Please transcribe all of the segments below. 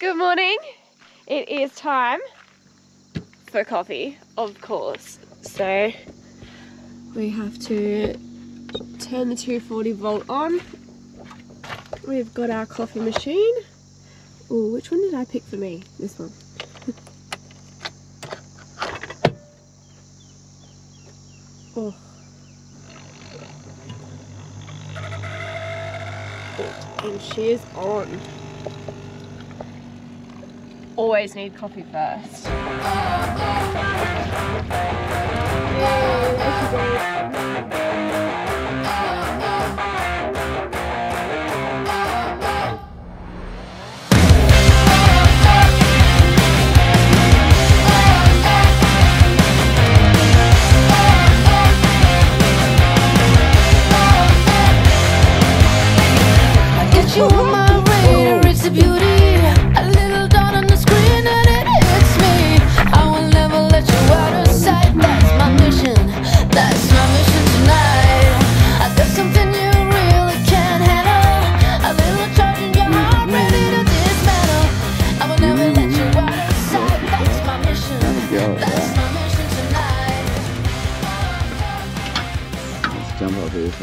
Good morning. It is time for coffee, of course. So we have to turn the 240 volt on. We've got our coffee machine. Oh, which one did I pick for me? This one. oh. And she is on. Always need coffee first.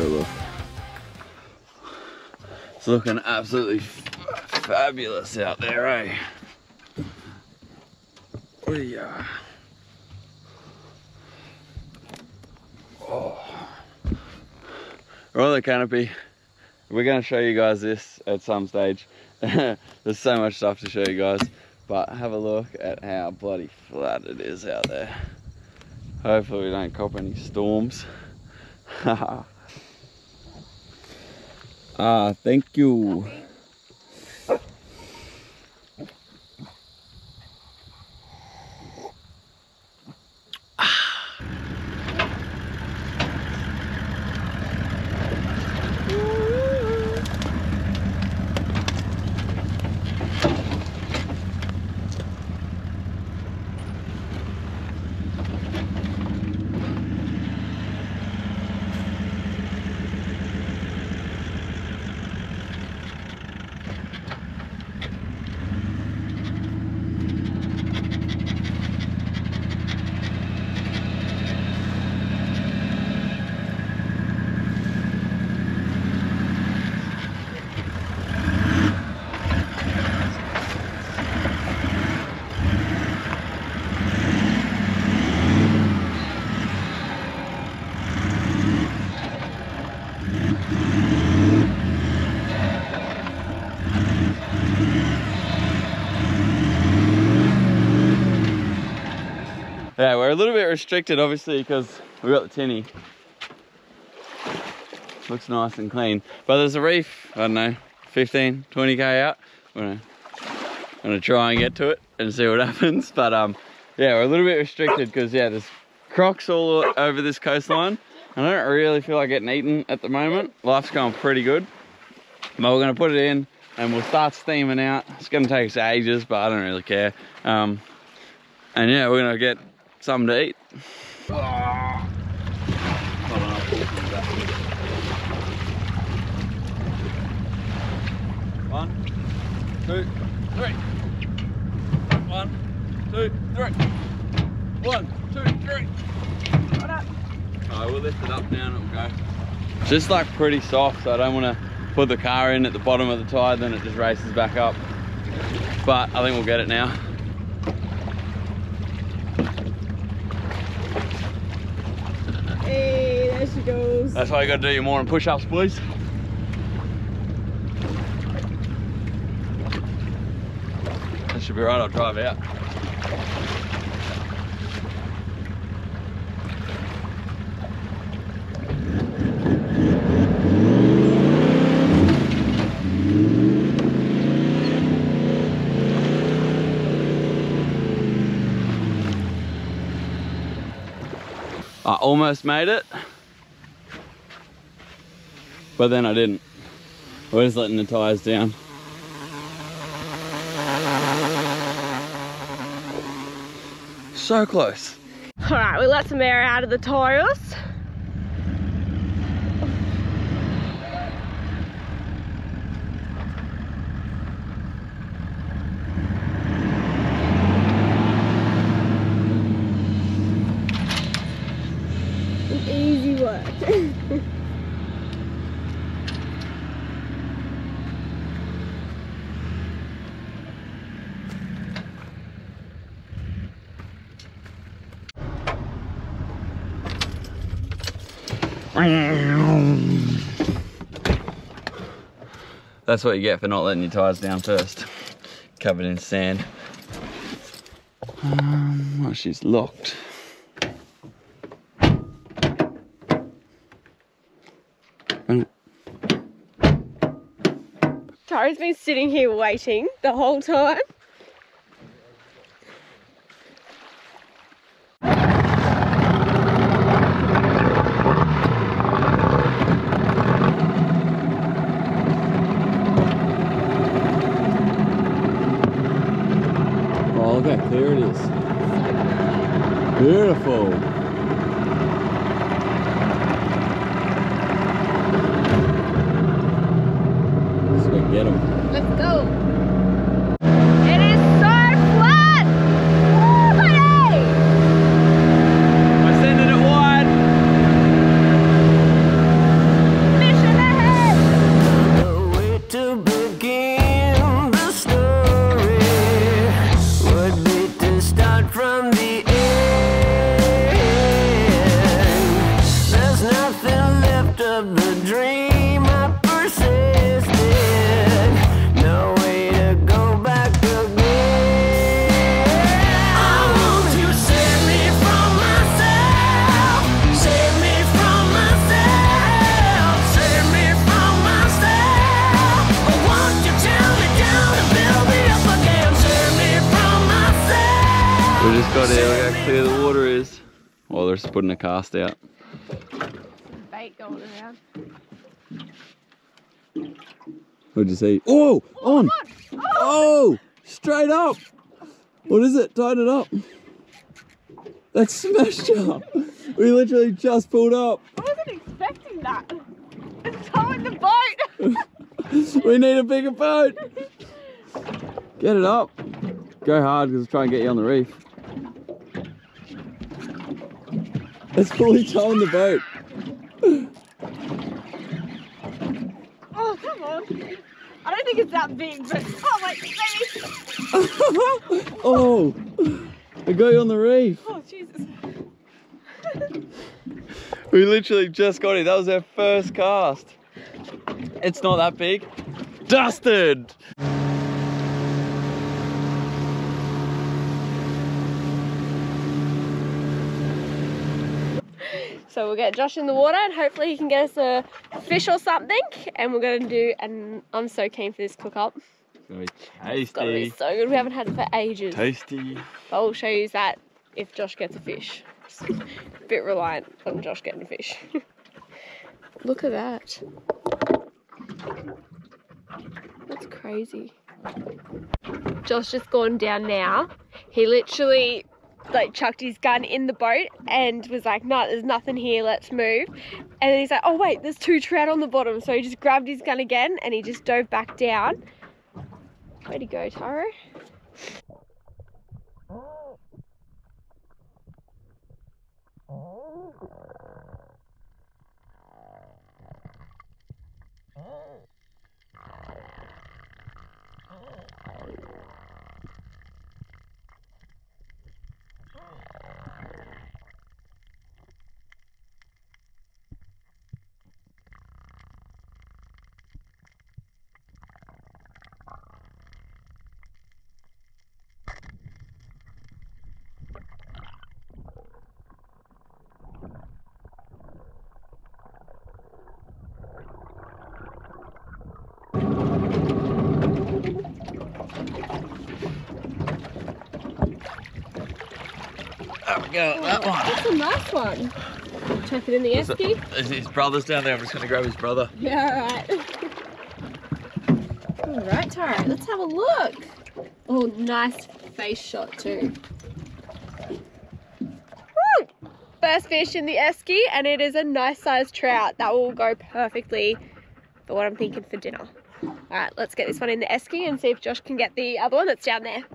Look. It's looking absolutely fabulous out there, eh? We are. Oh. The canopy. We're going to show you guys this at some stage. There's so much stuff to show you guys, but have a look at how bloody flat it is out there. Hopefully we don't cop any storms. Ah, thank you. Yeah, we're a little bit restricted obviously because we got the tinny. Looks nice and clean. But there's a reef, I don't know, 15, 20k out. We're gonna, gonna try and get to it and see what happens. But um, yeah, we're a little bit restricted because yeah, there's crocs all over this coastline. I don't really feel like getting eaten at the moment. Life's going pretty good. But we're gonna put it in and we'll start steaming out. It's gonna take us ages, but I don't really care. Um, and yeah, we're gonna get something to eat. One, two, three. One, two, three. One, two, three. Alright, we'll lift it up now and it'll go. It's just like pretty soft, so I don't want to put the car in at the bottom of the tide, then it just races back up. But I think we'll get it now. Hey, there she goes. That's why you gotta do your morning push-ups, boys. That should be right, I'll drive out. I almost made it, but then I didn't. We're just letting the tires down. So close. All right, we let some air out of the tires. That's what you get for not letting your tyres down first. Covered in sand. Um, oh, she's locked. Tara's been sitting here waiting the whole time. Oh, look how clear it is. Beautiful. We just got here, look how clear the water is. Well, they're just putting a cast out. Bait going around. What'd you say? Oh, on! Oh, straight up! What is it? Tighten it up. That's smashed up. We literally just pulled up. I wasn't expecting that. It's towing the boat. We need a bigger boat. Get it up. Go hard because try and get you on the reef. It's fully towing the boat. oh, come on. I don't think it's that big, but oh my baby. Oh, I got you on the reef. Oh Jesus. We literally just got it. That was our first cast. It's not that big. Dusted! So we'll get Josh in the water and hopefully he can get us a fish or something. And we're gonna do and I'm so keen for this cook up. It's gonna be It's gonna be tasty. so good. We haven't had it for ages. Tasty. But we'll show you that if Josh gets a fish. Just a bit reliant on Josh getting a fish. Look at that. That's crazy. Josh just gone down now. He literally like chucked his gun in the boat and was like, no, there's nothing here, let's move. And then he's like, oh wait, there's two trout on the bottom. So he just grabbed his gun again and he just dove back down. Way to go, Taro. Go, oh, that one. That's a nice one. Chuck it in the esky. His brother's down there. I'm just gonna grab his brother. Yeah, alright. Alright, Tara, let's have a look. Oh, nice face shot too. Woo! First fish in the esky, and it is a nice sized trout. That will go perfectly for what I'm thinking for dinner. Alright, let's get this one in the esky and see if Josh can get the other one that's down there.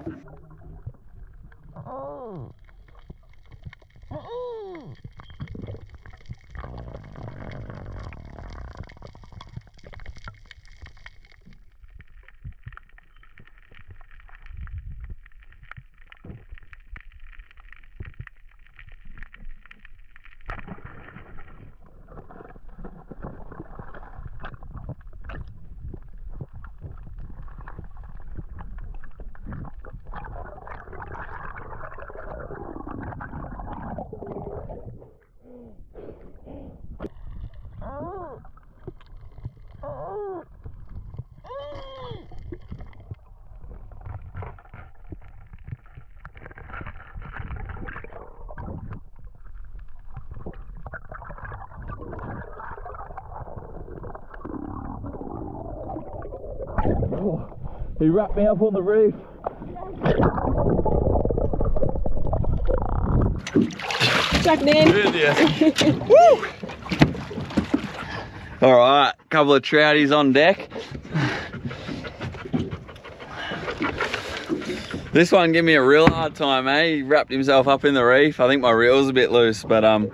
He wrapped me up on the reef. Chuck in. Good, yeah. Woo! All right, couple of trouties on deck. This one gave me a real hard time, eh? He wrapped himself up in the reef. I think my reel was a bit loose, but um,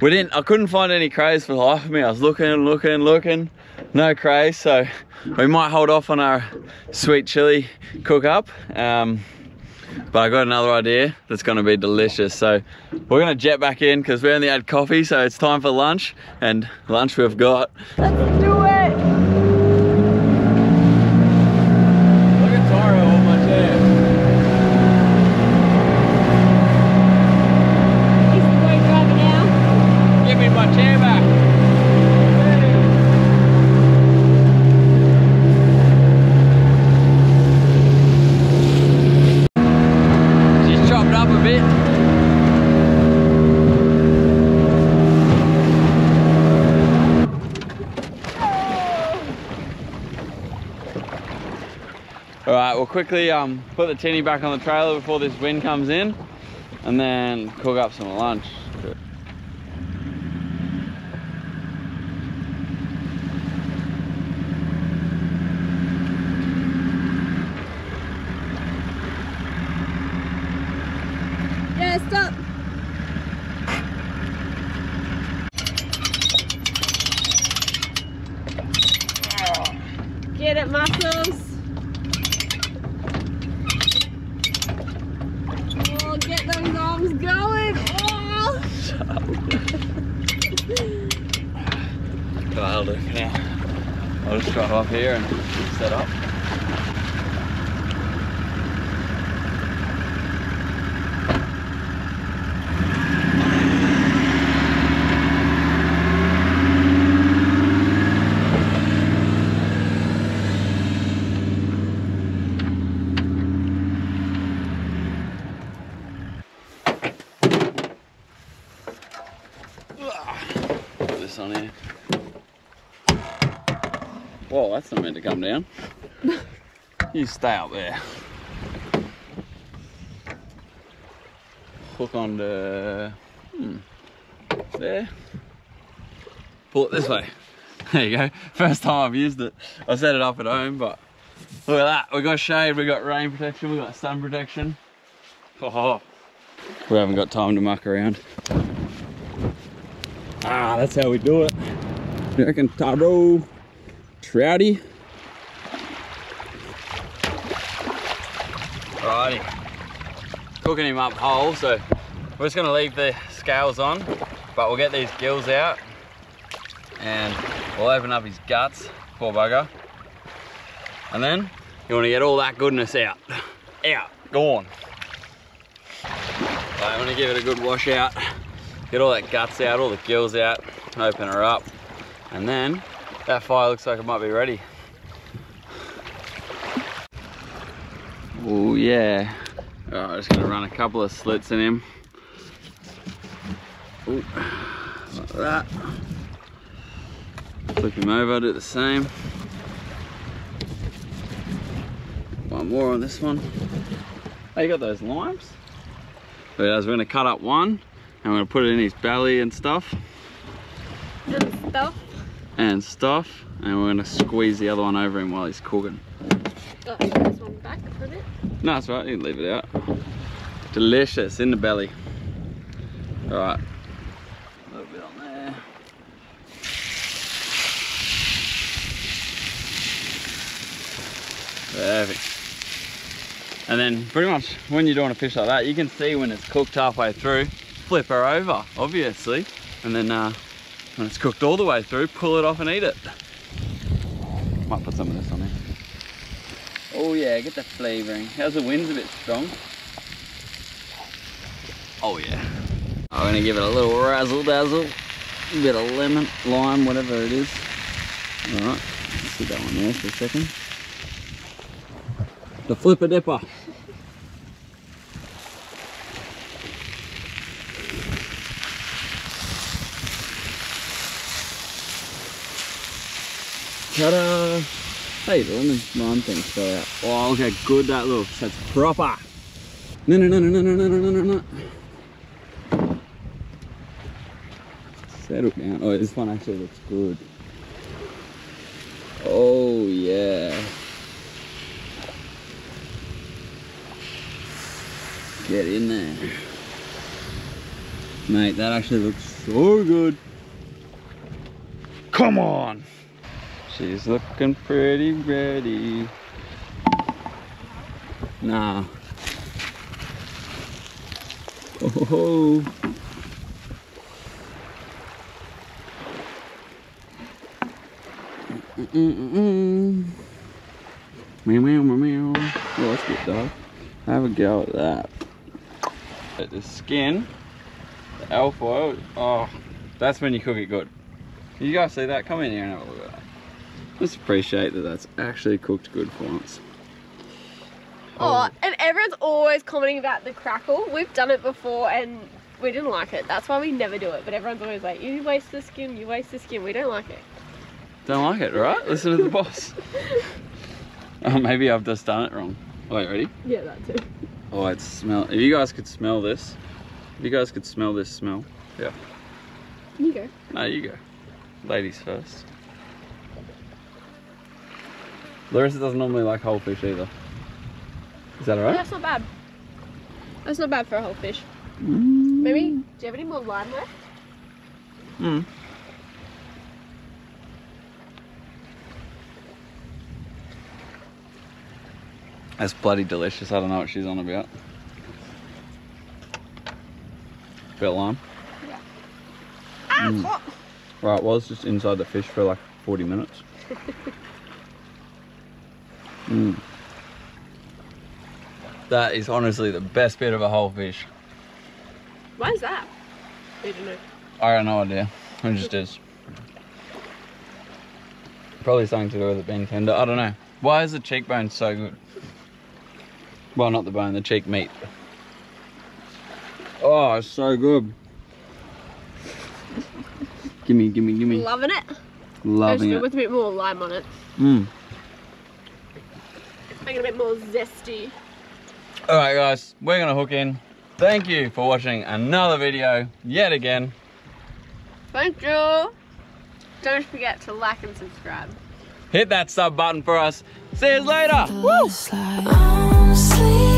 we didn't. I couldn't find any crays for the life of me. I was looking, and looking, looking, no crays. So we might hold off on our sweet chili cook up. Um, but I got another idea that's going to be delicious. So we're going to jet back in because we only had coffee, so it's time for lunch. And lunch we've got. Let's do it. Look at Taro on my chair. He's the boat driver now. Give me my chair back. She's chopped up a bit. All right, we'll quickly um, put the tinny back on the trailer before this wind comes in and then cook up some lunch. Yeah, stop. Get it, muscles. Oh, get those arms going. Oh. That'll do for drive up here and set up. Put this on here. Whoa, that's not meant to come down. you stay up there. Hook on hmm, there. Pull it this way. There you go. First time I've used it. I set it up at home, but look at that. We got shade, we got rain protection, we got sun protection. Oh, we haven't got time to muck around. Ah, that's how we do it. You reckon Taro, Trouty? Alrighty. Cooking him up whole, so we're just gonna leave the scales on, but we'll get these gills out and we'll open up his guts, poor bugger. And then you wanna get all that goodness out. Out, gone. So I'm gonna give it a good wash out. Get all that guts out, all the gills out, open her up. And then that fire looks like it might be ready. Oh yeah. All right, just gonna run a couple of slits in him. Ooh, like that. Flip him over, do the same. One more on this one. Oh, you got those limes? But as we're gonna cut up one and we're gonna put it in his belly and stuff And stuff. And stuff and we're gonna squeeze the other one over him while he's cooking. Oh, this one back for a bit. No, that's right, you can leave it out. Delicious in the belly. All right, a little bit on there. Perfect. And then pretty much when you're doing a fish like that, you can see when it's cooked halfway through, flip her over, obviously. And then uh, it's cooked all the way through, pull it off and eat it. Might put some of this on there. Oh yeah, get the flavouring. How's the wind's a bit strong? Oh yeah. I'm gonna give it a little razzle dazzle. A bit of lemon, lime, whatever it is. Alright, see that one there for a second. The flipper dipper. Ta-da! Hey, the lemon lime thing fell out. Oh, look how good that looks. That's proper. No, no, no, no, no, no, no, no, no, no. Settle down. Oh, this one actually looks good. Oh, yeah. Get in there. Mate, that actually looks so good. Come on. She's looking pretty ready. Nah. Oh. Mm-mm-mm. Meow, meow, meow, meow. Oh, that's good, dog. Have a go at that. At the skin, the alpha oil, oh, that's when you cook it good. You guys see that? Come in here and have a look at that. Just appreciate that that's actually cooked good for once. Oh, and everyone's always commenting about the crackle. We've done it before and we didn't like it. That's why we never do it. But everyone's always like, you waste the skin, you waste the skin. We don't like it. Don't like it, right? Listen to the boss. oh, maybe I've just done it wrong. Wait, ready? Yeah, that too. Oh, it smell. If you guys could smell this, if you guys could smell this smell. Yeah. You go. No, you go. Ladies first. Larissa doesn't normally like whole fish either. Is that alright? that's not bad. That's not bad for a whole fish. Mm. Maybe, do you have any more lime left? Mm. That's bloody delicious. I don't know what she's on about. Bit of lime. Ah, Mm. hot. Right, well, it's just inside the fish for like 40 minutes. mm. That is honestly the best bit of a whole fish. Why is that? I don't know. I got no idea. It just is. Probably something to do with it being tender. I don't know. Why is the cheekbone so good? Well, not the bone, the cheek meat. Oh, it's so good. gimme, gimme, gimme. Loving it. Loving it it. with a bit more lime on it. Mm. Make it a bit more zesty. Alright guys, we're gonna hook in. Thank you for watching another video yet again. Thank you. Don't forget to like and subscribe. Hit that sub button for us. See you later. I'm